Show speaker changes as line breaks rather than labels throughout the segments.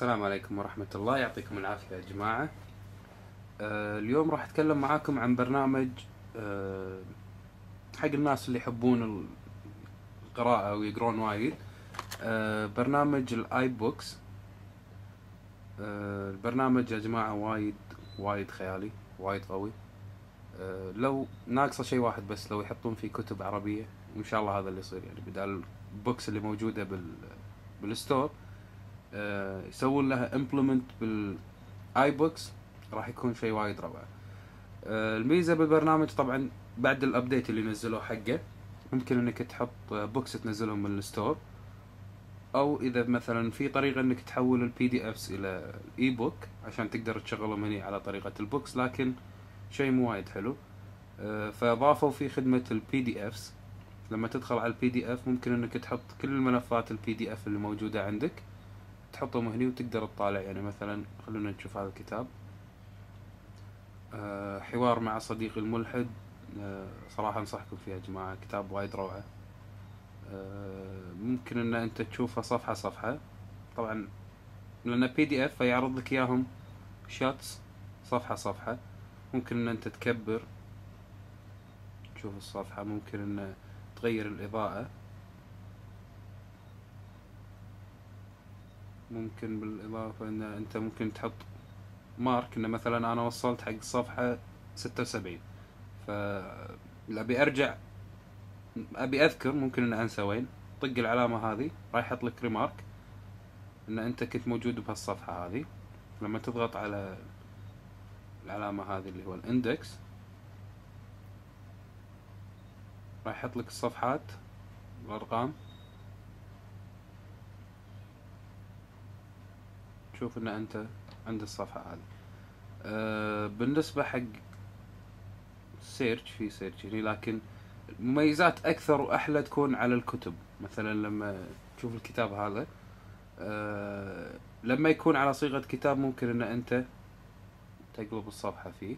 السلام عليكم ورحمة الله. يعطيكم العافية يا جماعة. آه اليوم راح أتكلم معاكم عن برنامج آه حق الناس اللي يحبون القراءة ويقرون وايد. آه برنامج ال iBooks البرنامج يا جماعة وايد وايد خيالي وايد قوي. لو ناقصه شيء واحد بس لو يحطون فيه كتب عربية وإن شاء الله هذا اللي يصير. يعني بدال ال books اللي موجودة بال بال store يسوون لها implement بال iBooks راح يكون شيء وايد روعة. آه، الميزة بالبرنامج طبعا بعد ال update اللي نزلوه حقه ممكن إنك تحط books تنزلهم من ال store أو إذا مثلا في طريقة إنك تحول ال PDFs إلى ال iBook عشان تقدر تشغلهم هني على طريقة ال books لكن شيء مو وايد حلو. آه، فأضافوا في خدمة ال PDFs لما تدخل على ال PDF ممكن إنك تحط كل الملفات ال PDF اللي موجودة عندك. تحطهم هني وتقدر تطالع. يعني مثلا خلونا نشوف هذا الكتاب. أه حوار مع صديقي الملحد. أه صراحة أنصحكم فيه يا جماعة. كتاب وايد روعة. أه ممكن إن أنت تشوفه صفحة صفحة. طبعا لأنه PDF فيعرض لك إياهم شوتس صفحة صفحة. ممكن إن أنت تكبر. تشوف الصفحة. ممكن إن تغير الإضاءة. ممكن بالإضافة إن أنت ممكن تحط مارك إن مثلا أنا وصلت حق الصفحة ستة وسبعين. فأبي أرجع أبي أذكر ممكن إن أنسى وين. طق العلامة هذه راح يحط لك ريمارك إن أنت كنت موجود بهالصفحة هذه. لما تضغط على العلامة هذه اللي هو ال index راح يحط لك الصفحات الأرقام. تشوف إن أنت عند الصفحة هذه. أه بالنسبة حق search في search هني لكن مميزات أكثر وأحلى تكون على الكتب. مثلا لما تشوف الكتاب هذا أه لما يكون على صيغة كتاب ممكن إن أنت تقلب الصفحة فيه.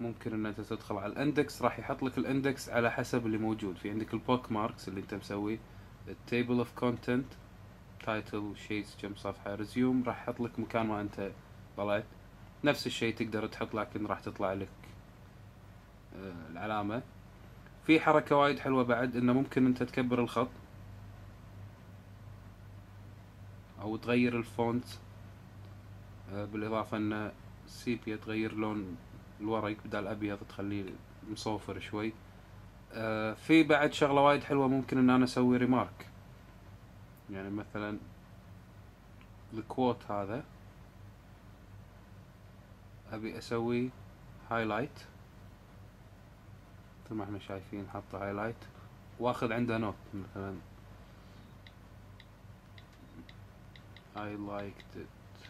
ممكن إن أنت تدخل على ال index راح يحط لك ال index على حسب اللي موجود. في عندك ال bookmarks اللي أنت مسويه ال table of content title sheets كم صفحة resume راح يحط لك مكان ما انت طلعت. نفس الشيء تقدر تحط لكن راح تطلع لك آه العلامة. في حركة وايد حلوة بعد إنه ممكن أنت تكبر الخط أو تغير الفونت آه بالإضافة إن سيبيا تغير لون الورق بدال أبيض تخليه مصوفر شوي. آه في بعد شغلة وايد حلوة ممكن إن أنا أسوي ريمارك يعني مثلا الكوت هذا أبي أسوي highlight مثل ما إحنا شايفين حط highlight وأخذ عنده note مثلا. I liked it.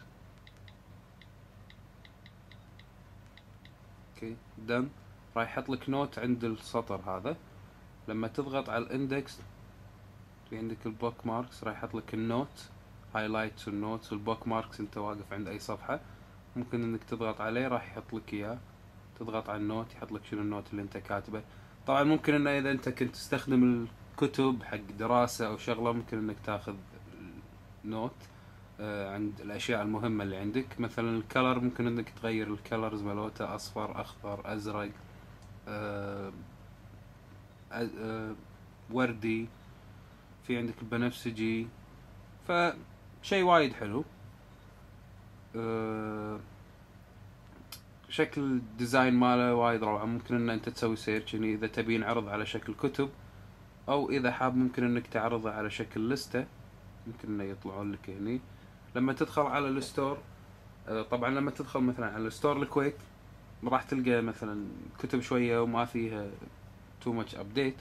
okay done. راح يحط لك note عند السطر هذا. لما تضغط على ال index في عندك ال bookmarks راح يحط لك ال note highlights وال notes وال bookmarks انت واقف عند أي صفحة. ممكن إنك تضغط عليه راح يحط لك إياه. تضغط على ال note يحط لك شنو ال note اللي أنت كاتبه. طبعا ممكن إنه إذا أنت كنت تستخدم الكتب حق دراسة أو شغلة ممكن إنك تاخذ note آه عند الأشياء المهمة اللي عندك. مثلا ال color ممكن إنك تغير ال colors مالوته أصفر أخضر أزرق آه آه وردي. في عندك البنفسجي فشي وايد حلو. أه شكل ال design ماله وايد روعة. ممكن إن أنت تسوي search يعني إذا تبي ينعرض على شكل كتب أو إذا حاب ممكن إنك تعرضه على شكل لستة. ممكن إنه يطلعون لك هني. لما تدخل على ال store أه طبعا لما تدخل مثلا على ال store الكويت راح تلقى مثلا كتب شوية وما فيها too much update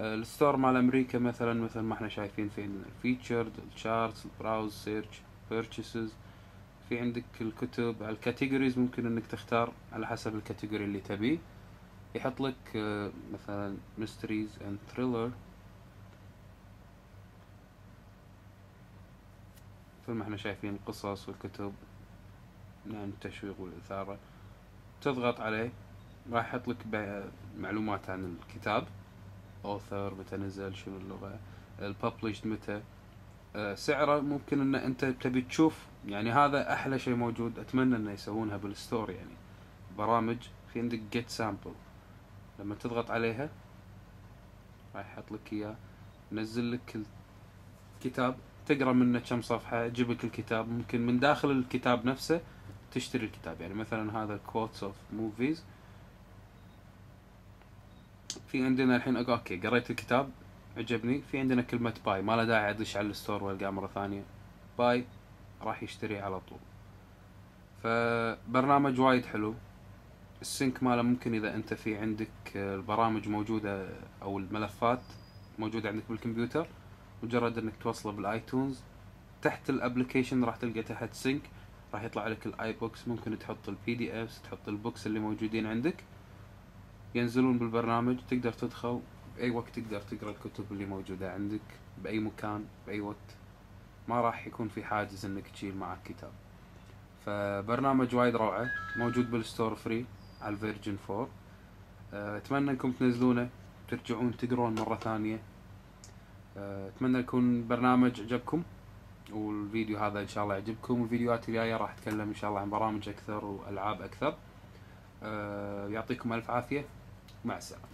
ال store مال أمريكا مثلا مثل ما إحنا شايفين في عندنا ال featured ال charts ال browse search purchases في عندك الكتب ال categories ممكن إنك تختار على حسب ال category اللي تبيه. يحط لك مثلا mysteries and thriller مثل ما إحنا شايفين القصص والكتب نعم التشويق والإثارة. تضغط عليه راح يحط لك معلومات عن الكتاب. Author متى نزل شنو اللغة ال published متى. آه، سعره ممكن ان أنت تبي تشوف يعني هذا أحلى شيء موجود أتمنى إنه يسوونها بال store يعني. برامج في عندك get sample لما تضغط عليها راح يحط لك اياه ينزل لك الكتاب تقرأ منه كم صفحة يجيب لك الكتاب. ممكن من داخل الكتاب نفسه تشتري الكتاب. يعني مثلا هذا quotes of movies في عندنا الحين okay قريت الكتاب عجبني. في عندنا كلمة buy ما له داعي أدش على ال store وألقاه مرة ثانية. buy راح يشتري على طول. فبرنامج وايد حلو. ال sync ماله ممكن إذا أنت في عندك البرامج موجودة أو الملفات موجودة عندك بالكمبيوتر مجرد إنك توصله بال iTunes. تحت ال application راح تلقى تحت sync راح يطلع لك ال iBooks ممكن تحط ال PDFs تحط ال books اللي موجودين عندك. ينزلون بالبرنامج تقدر تدخل بأي وقت تقدر تقرأ الكتب اللي موجودة عندك بأي مكان بأي وقت. ما راح يكون في حاجز إنك تشيل معك كتاب. فبرنامج وايد روعة موجود بال store free على الفيرجن 4 آه، أتمنى إنكم تنزلونه ترجعون تقرون مرة ثانية. آه، أتمنى يكون برنامج عجبكم والفيديو هذا إن شاء الله يعجبكم. والفيديوهات الجاية راح أتكلم إن شاء الله عن برامج أكثر وألعاب أكثر. آه، يعطيكم ألف عافية. مع السلامه